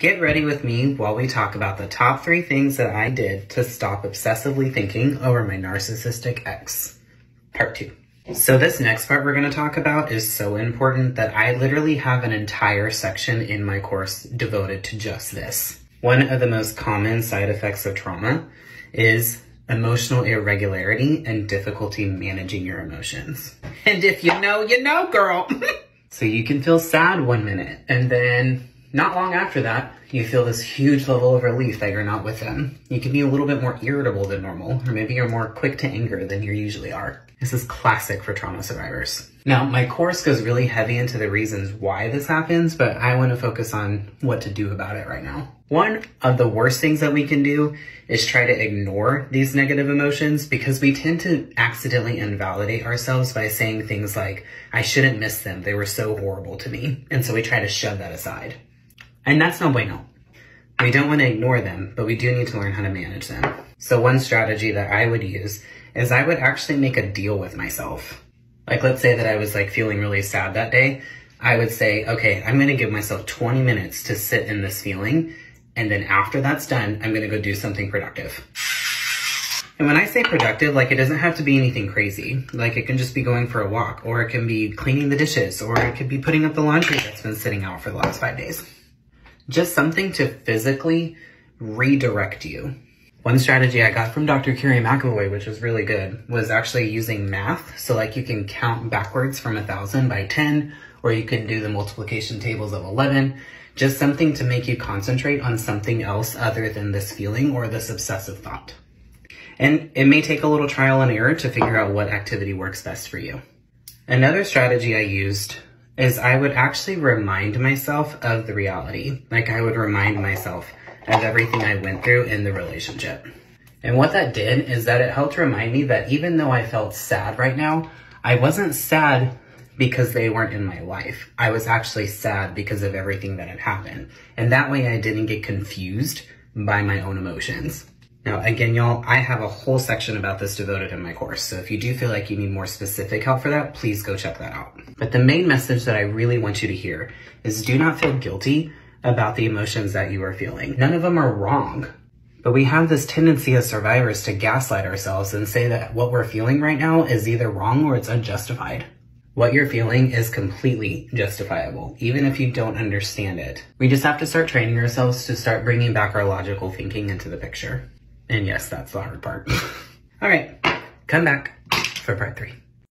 Get ready with me while we talk about the top three things that I did to stop obsessively thinking over my narcissistic ex. Part two. So this next part we're going to talk about is so important that I literally have an entire section in my course devoted to just this. One of the most common side effects of trauma is emotional irregularity and difficulty managing your emotions. And if you know, you know, girl. so you can feel sad one minute and then not long after that, you feel this huge level of relief that you're not with them. You can be a little bit more irritable than normal, or maybe you're more quick to anger than you usually are. This is classic for trauma survivors. Now, my course goes really heavy into the reasons why this happens, but I want to focus on what to do about it right now. One of the worst things that we can do is try to ignore these negative emotions because we tend to accidentally invalidate ourselves by saying things like, I shouldn't miss them. They were so horrible to me. And so we try to shove that aside. And that's no bueno. We don't want to ignore them, but we do need to learn how to manage them. So one strategy that I would use is I would actually make a deal with myself. Like let's say that I was like feeling really sad that day. I would say, okay, I'm going to give myself 20 minutes to sit in this feeling. And then after that's done, I'm going to go do something productive. And when I say productive, like it doesn't have to be anything crazy. Like it can just be going for a walk or it can be cleaning the dishes or it could be putting up the laundry that's been sitting out for the last five days just something to physically redirect you. One strategy I got from Dr. Kerry McAvoy, which was really good, was actually using math. So like you can count backwards from a thousand by 10, or you can do the multiplication tables of 11. Just something to make you concentrate on something else other than this feeling or this obsessive thought. And it may take a little trial and error to figure out what activity works best for you. Another strategy I used is I would actually remind myself of the reality. Like I would remind myself of everything I went through in the relationship. And what that did is that it helped remind me that even though I felt sad right now, I wasn't sad because they weren't in my life. I was actually sad because of everything that had happened. And that way I didn't get confused by my own emotions. Now, again, y'all, I have a whole section about this devoted in my course, so if you do feel like you need more specific help for that, please go check that out. But the main message that I really want you to hear is do not feel guilty about the emotions that you are feeling. None of them are wrong, but we have this tendency as survivors to gaslight ourselves and say that what we're feeling right now is either wrong or it's unjustified. What you're feeling is completely justifiable, even if you don't understand it. We just have to start training ourselves to start bringing back our logical thinking into the picture. And yes, that's the hard part. All right, come back for part three.